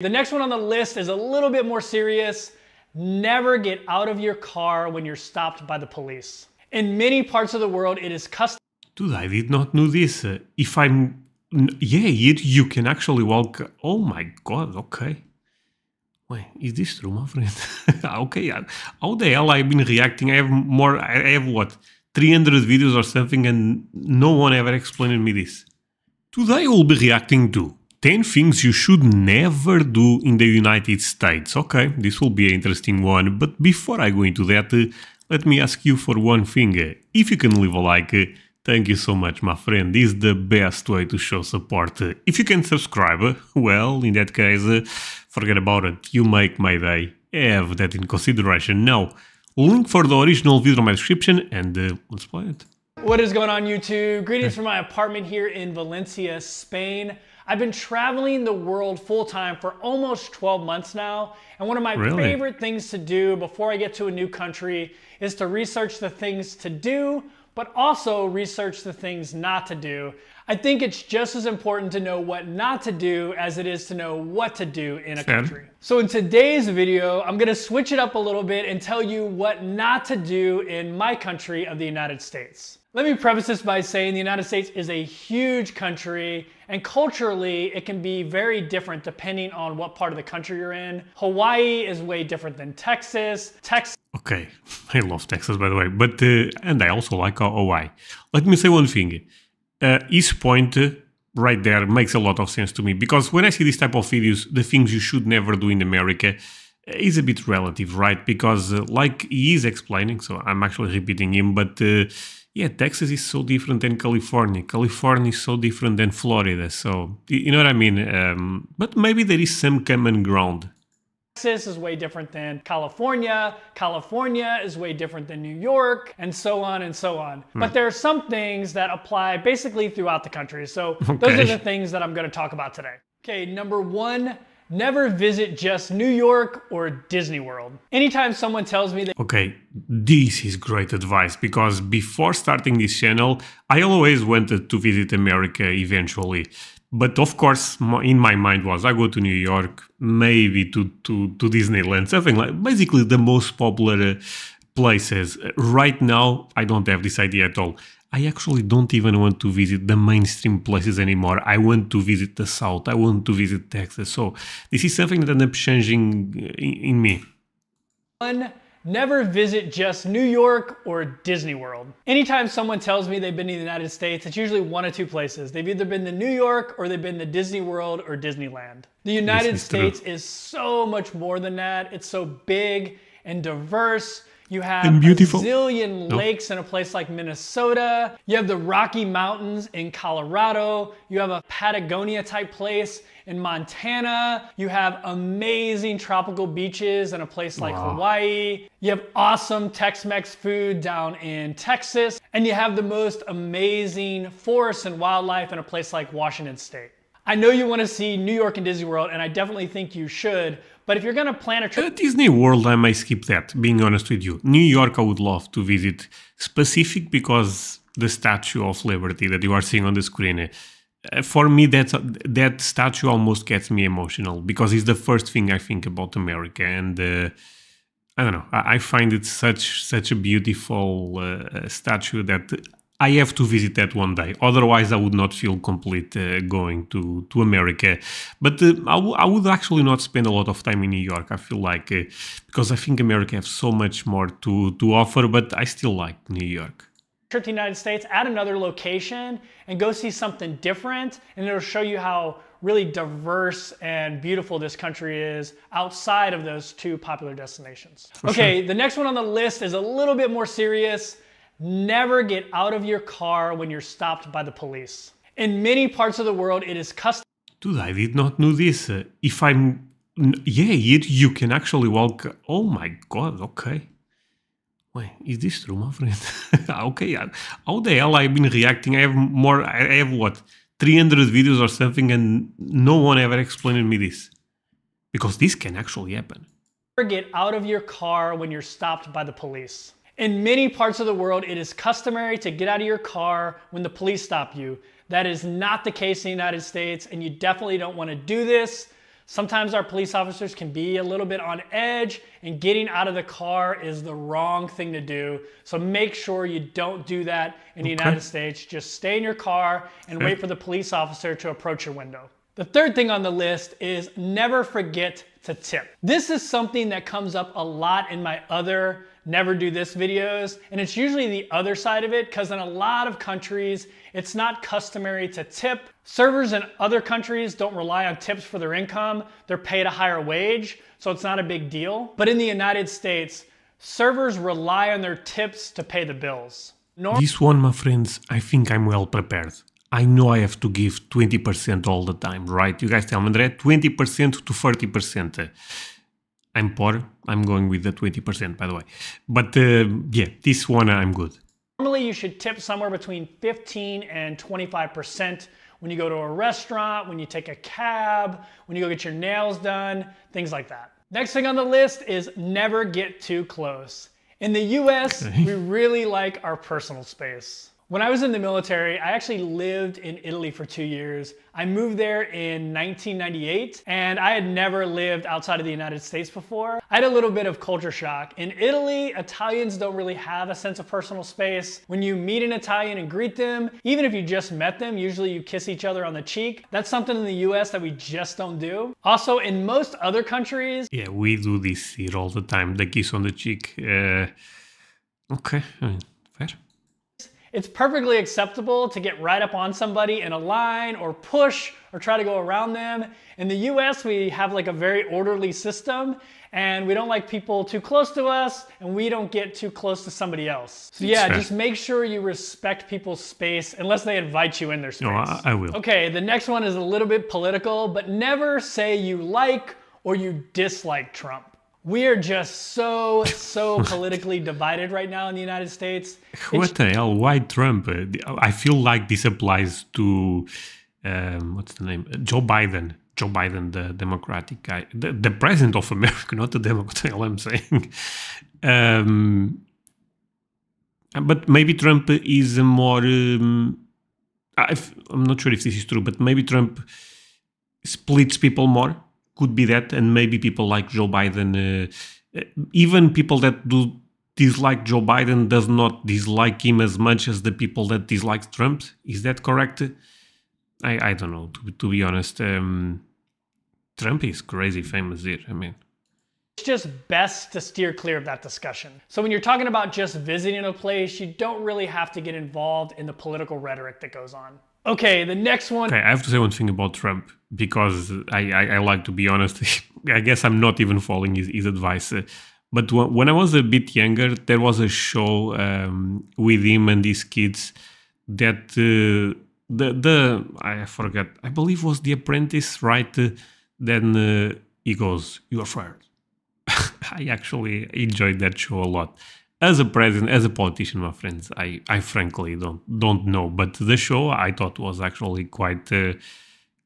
The next one on the list is a little bit more serious. Never get out of your car when you're stopped by the police. In many parts of the world, it is customary. Dude, I did not know this. Uh, if I'm. Yeah, you, you can actually walk. Oh my god, okay. Wait, is this true, my friend? okay, how the hell I've been reacting? I have more. I have what? 300 videos or something, and no one ever explained me this. Today I will be reacting to 10 things you should never do in the United States. Okay, this will be an interesting one, but before I go into that, uh, let me ask you for one thing. If you can leave a like, uh, thank you so much, my friend. This is the best way to show support. If you can subscribe, well, in that case, uh, forget about it. You make my day. Have that in consideration. Now, link for the original video in my description, and uh, let's play it. What is going on YouTube? Greetings from my apartment here in Valencia, Spain. I've been traveling the world full time for almost 12 months now. And one of my really? favorite things to do before I get to a new country is to research the things to do, but also research the things not to do. I think it's just as important to know what not to do as it is to know what to do in a country. So in today's video, I'm gonna switch it up a little bit and tell you what not to do in my country of the United States. Let me preface this by saying the United States is a huge country and culturally it can be very different depending on what part of the country you're in. Hawaii is way different than Texas. Texas Okay, I love Texas by the way, but uh, and I also like Hawaii. Let me say one thing. Uh, East Point uh, right there makes a lot of sense to me because when I see this type of videos, the things you should never do in America uh, is a bit relative, right? Because uh, like he is explaining, so I'm actually repeating him, but uh, yeah, Texas is so different than California. California is so different than Florida. So, you know what I mean? Um, but maybe there is some common ground. Texas is way different than California. California is way different than New York, and so on and so on. Hmm. But there are some things that apply basically throughout the country. So, okay. those are the things that I'm going to talk about today. Okay, number one, Never visit just New York or Disney World. Anytime someone tells me that. Okay, this is great advice because before starting this channel, I always wanted to visit America eventually. But of course, in my mind was I go to New York, maybe to, to, to Disneyland, something like basically the most popular uh, places. Right now, I don't have this idea at all. I actually don't even want to visit the mainstream places anymore. I want to visit the South. I want to visit Texas. So this is something that ended up changing uh, in, in me. One, never visit just New York or Disney World. Anytime someone tells me they've been to the United States, it's usually one of two places. They've either been to New York or they've been to Disney World or Disneyland. The United is States true. is so much more than that. It's so big and diverse. You have and beautiful. a zillion lakes in a place like Minnesota. You have the Rocky Mountains in Colorado. You have a Patagonia type place in Montana. You have amazing tropical beaches in a place like wow. Hawaii. You have awesome Tex-Mex food down in Texas. And you have the most amazing forests and wildlife in a place like Washington State. I know you want to see New York and Disney World, and I definitely think you should, but if you're going to plan a trip... Uh, Disney World, I may skip that, being honest with you. New York, I would love to visit, specific because the Statue of Liberty that you are seeing on the screen. Uh, for me, that, that statue almost gets me emotional because it's the first thing I think about America. And uh, I don't know, I, I, find it such such a beautiful uh, statue that I have to visit that one day. Otherwise, I would not feel complete uh, going to, to America. But uh, I, would actually not spend a lot of time in New York. I feel like, uh, because I think America has so much more to, to offer, but I still like New York. Trip to the United States at another location and go see something different, and it'll show you how really diverse and beautiful this country is outside of those two popular destinations. For okay, sure. the next one on the list is a little bit more serious. Never get out of your car when you're stopped by the police. In many parts of the world, it is custom. Dude, I did not know this. Uh, if I'm. Yeah, you, you can actually walk. Oh my god, okay. Wait, is this true, my friend? okay, how the hell I've been reacting? I have more. I have what? 300 videos or something, and no one ever explained me this. Because this can actually happen. Never get out of your car when you're stopped by the police. In many parts of the world, it is customary to get out of your car when the police stop you. That is not the case in the United States, and you definitely don't want to do this. Sometimes our police officers can be a little bit on edge, and getting out of the car is the wrong thing to do. So make sure you don't do that in the United States. Just stay in your car and wait for the police officer to approach your window. The third thing on the list is never forget to tip. This is something that comes up a lot in my other never do this videos, and it's usually the other side of it because in a lot of countries, it's not customary to tip. Servers in other countries don't rely on tips for their income. They're paid a higher wage, so it's not a big deal. But in the United States, servers rely on their tips to pay the bills. Norm this one, my friends, I think I'm well prepared. I know I have to give 20% all the time, right? You guys tell me, Andre, 20% to 30%. I'm poor. I'm going with the 20%, by the way. But uh, yeah, this one I'm good. Normally, you should tip somewhere between 15 and 25% when you go to a restaurant, when you take a cab, when you go get your nails done, things like that. Next thing on the list is never get too close. In the US, we really like our personal space. When I was in the military, I actually lived in Italy for two years. I moved there in 1998 and I had never lived outside of the United States before. I had a little bit of culture shock. In Italy, Italians don't really have a sense of personal space. When you meet an Italian and greet them, even if you just met them, usually you kiss each other on the cheek. That's something in the US that we just don't do. Also, in most other countries, yeah, we do this here all the time, the kiss on the cheek. Uh, okay, fair. It's perfectly acceptable to get right up on somebody in a line or push or try to go around them. In the US, we have like a very orderly system and we don't like people too close to us and we don't get too close to somebody else. So yeah, just make sure you respect people's space unless they invite you in their space. No, I, I will. Okay, the next one is a little bit political, but never say you like or you dislike Trump. We are just so, so politically divided right now in the United States. What the hell? Why Trump? I feel like this applies to, um, what's the name? Joe Biden. Joe Biden, the Democratic guy, the, the president of America, not the Democrat, I'm saying. Um, but maybe Trump is a more. Um, I'm not sure if this is true, but maybe Trump splits people more could be that, and maybe people like Joe Biden, uh, even people that do dislike Joe Biden, does not dislike him as much as the people that dislike Trump. Is that correct? I I don't know. To, to be honest, um, Trump is crazy famous here. I mean. It's just best to steer clear of that discussion. So when you're talking about just visiting a place, you don't really have to get involved in the political rhetoric that goes on. Okay, the next one. Okay, I have to say one thing about Trump because I, I, I like to be honest. I guess I'm not even following his, his advice. But when I was a bit younger, there was a show um, with him and his kids that uh, the the I forget. I believe was The Apprentice, right? Then uh, he goes, "You are fired." I actually enjoyed that show a lot as a president, as a politician, my friends, I, I frankly don't don't know. But the show I thought was actually quite uh,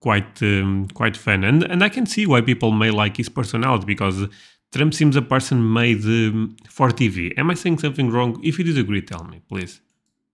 quite um, quite fun, and and I can see why people may like his personality because Trump seems a person made um, for TV. Am I saying something wrong? If you disagree, tell me, please.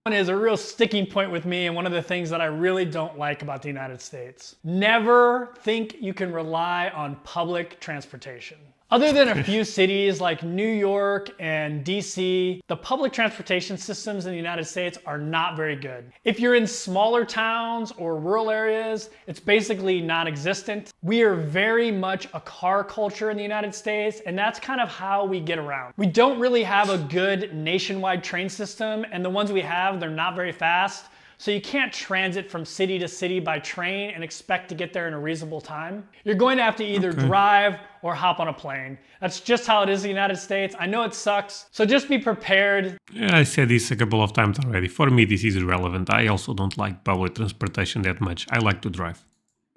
One is a real sticking point with me, and one of the things that I really don't like about the United States. Never think you can rely on public transportation. Other than a few cities like New York and DC, the public transportation systems in the United States are not very good. If you're in smaller towns or rural areas, it's basically non-existent. We are very much a car culture in the United States, and that's kind of how we get around. We don't really have a good nationwide train system, and the ones we have, they're not very fast. So you can't transit from city to city by train and expect to get there in a reasonable time. You're going to have to either okay. drive or hop on a plane. That's just how it is in the United States. I know it sucks, so just be prepared. Yeah, I said this a couple of times already. For me, this is irrelevant. I also don't like public transportation that much. I like to drive.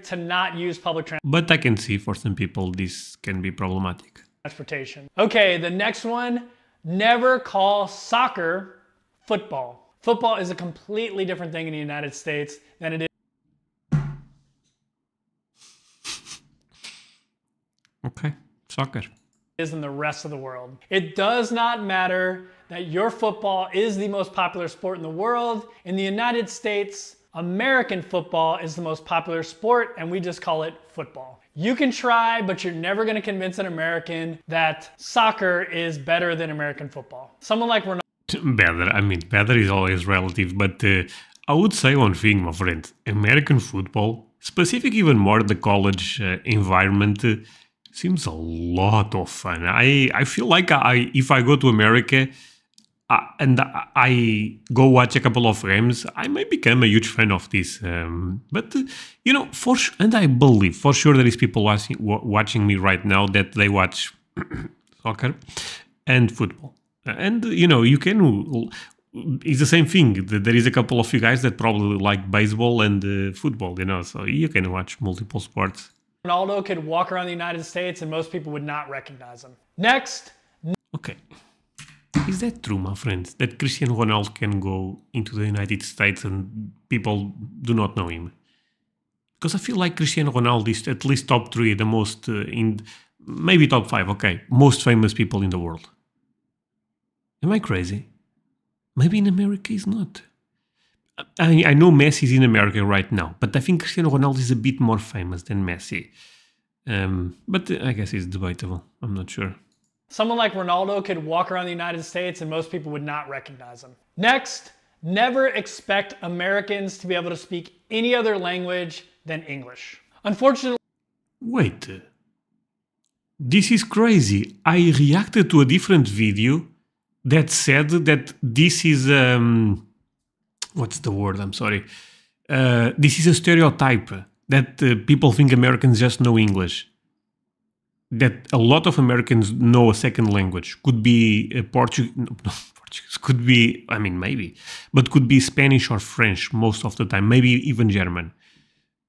To not use public transportation. But I can see for some people this can be problematic. Transportation. Okay, the next one never call soccer football. Football is a completely different thing in the United States than it is. Okay, soccer. Is in the rest of the world. It does not matter that your football is the most popular sport in the world. In the United States, American football is the most popular sport and we just call it football. You can try, but you're never gonna convince an American that soccer is better than American football. Someone like Ronaldo Better, I mean, better is always relative, but uh, I would say one thing, my friend. American football, specific even more the college uh, environment, uh, seems a lot of fun. I, I feel like I if I go to America uh, and I go watch a couple of games, I may become a huge fan of this. Um, but uh, you know, for and I believe for sure there is people watching watching me right now that they watch soccer and football and you know you can it's the same thing. There is a couple of you guys that probably like baseball and uh, football you know so you can watch multiple sports. Ronaldo could walk around the united states and most people would not recognize him. Next. Okay. Is that true my friends that cristiano ronaldo can go into the united states and people do not know him? Because i feel like cristiano ronaldo is at least top three the most uh, in maybe top five okay most famous people in the world Am I crazy? Maybe in America he's not. I, I know Messi is in America right now, but I think Cristiano Ronaldo is a bit more famous than Messi. Um, but I guess it's debatable. I'm not sure. Someone like Ronaldo could walk around the United States and most people would not recognize him. Next, never expect Americans to be able to speak any other language than English. Unfortunately, wait. This is crazy. I reacted to a different video that said that this is um, what's the word? I'm sorry. Uh, this is a stereotype that uh, people think Americans just know English. That a lot of Americans know a second language. Could be uh, Portuguese. No, Portuguese. Could be. I mean, maybe, but could be Spanish or French most of the time. Maybe even German.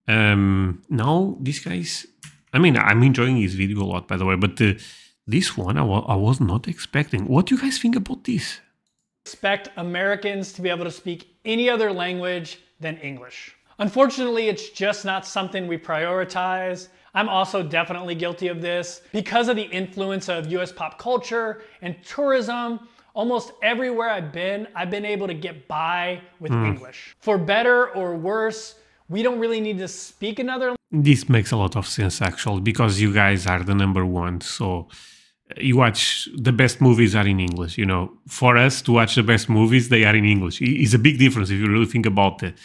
Um, now this guy's. I mean, I'm enjoying his video a lot, by the way, but uh, this one I, I was not expecting. What do you guys think about this? Expect Americans to be able to speak any other language than English. Unfortunately, it's just not something we prioritize. I'm also definitely guilty of this. Because of the influence of US pop culture and tourism, almost everywhere I've been, I've been able to get by with mm. English. For better or worse, we don't really need to speak another This makes a lot of sense actually because you guys are the number one. So you watch the best movies are in English. You know, for us to watch the best movies, they are in English. It's a big difference if you really think about it.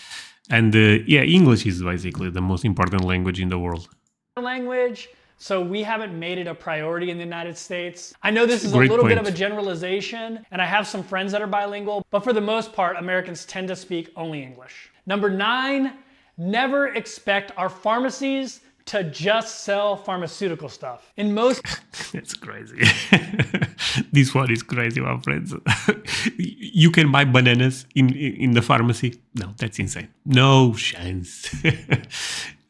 And uh, yeah, English is basically the most important language in the world. Language. So we haven't made it a priority in the United States. I know this is a little point. bit of a generalization, and I have some friends that are bilingual, but for the most part, Americans tend to speak only English. Number nine, never expect our pharmacies to just sell pharmaceutical stuff. In most That's crazy. this one is crazy, my friends. you can buy bananas in in the pharmacy. No, that's insane. No chance.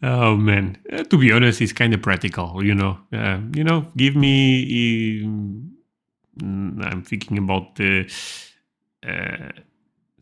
oh man. Uh, to be honest, it's kind of practical, you know. Uh, you know, give me um, I'm thinking about uh,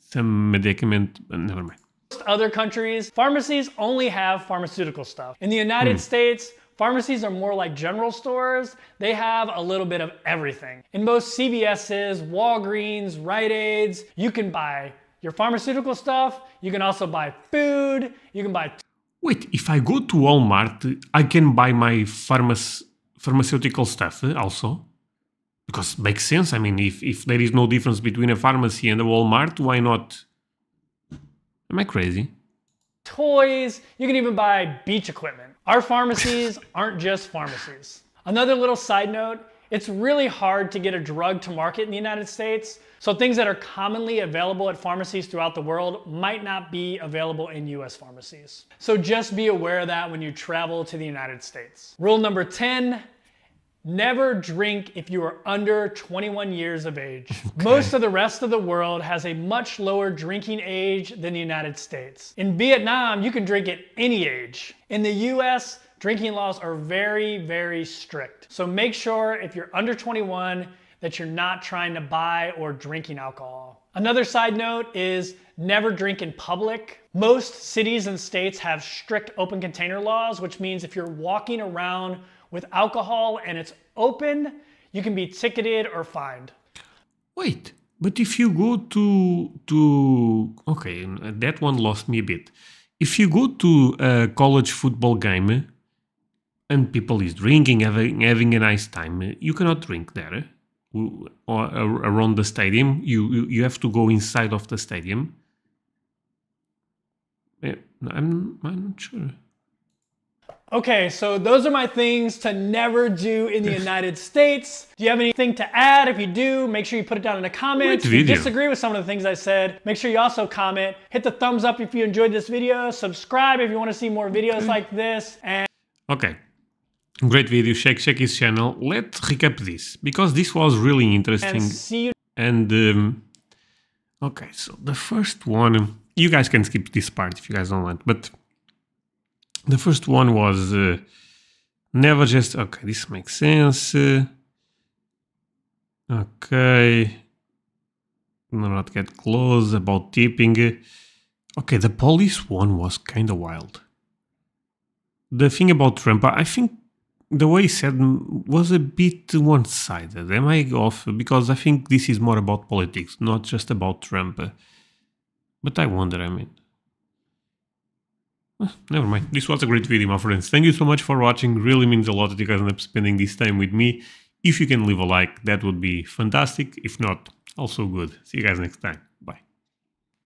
some medicament. Never mind other countries, pharmacies only have pharmaceutical stuff. In the United hmm. States, Pharmacies are more like general stores. They have a little bit of everything. In most CVS's, Walgreens, Rite Aids, you can buy your pharmaceutical stuff. You can also buy food. You can buy. Wait, if I go to Walmart, I can buy my pharmac- pharmaceutical stuff also? Because makes sense. I mean, if, if there is no difference between a pharmacy and a Walmart, why not Am I crazy? Toys, you can even buy beach equipment. Our pharmacies aren't just pharmacies. Another little side note, it's really hard to get a drug to market in the United States, so things that are commonly available at pharmacies throughout the world might not be available in US pharmacies. So just be aware of that when you travel to the United States. Rule number 10, Never drink if you are under 21 years of age. Okay. Most of the rest of the world has a much lower drinking age than the United States. In Vietnam, you can drink at any age. In the US, drinking laws are very, very strict. So make sure if you're under 21 that you're not trying to buy or drinking alcohol. Another side note is never drink in public. Most cities and states have strict open container laws, which means if you're walking around with alcohol and it's open, you can be ticketed or fined. Wait, but if you go to to okay, that one lost me a bit. If you go to a college football game and people is drinking, having having a nice time, you cannot drink there or around the stadium. You you have to go inside of the stadium. Eh, I'm I'm not sure. Okay, so those are my things to never do in the United States. Do you have anything to add? If you do, make sure you put it down in the comments. If you disagree with some of the things I said, make sure you also comment. Hit the thumbs up if you enjoyed this video. Subscribe if you want to see more videos like this. And Okay. Great video. Check check his channel. Let's recap this because this was really interesting. And see you. And um, okay, so the first one, you guys can skip this part if you guys don't want, but the first one was uh, never just okay. This makes sense. Uh, okay, not get close about tipping. Okay, the police one was kind of wild. The thing about Trump, I think the way he said was a bit one-sided. Am I off? Because I think this is more about politics, not just about Trump. But I wonder. I mean. Never mind. This was a great video, my friends. Thank you so much for watching. Really means a lot that you guys end up spending this time with me. If you can leave a like, that would be fantastic. If not, also good. See you guys next time.